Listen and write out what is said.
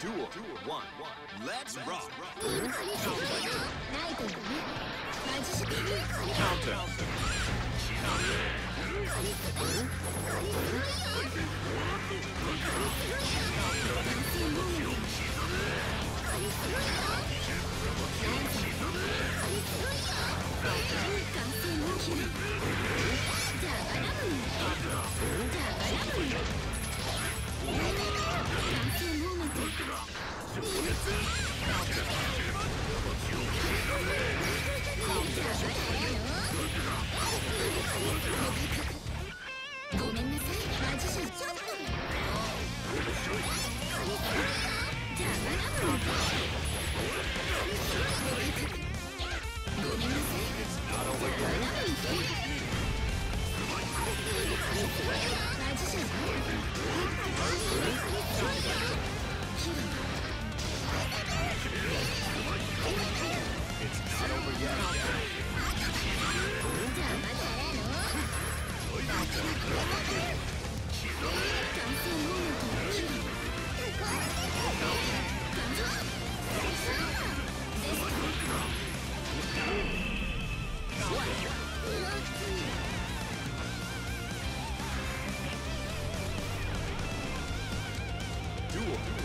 Duel. Duel. One. One. Let's rock. Counter. Counter. It's not over yet. Duel.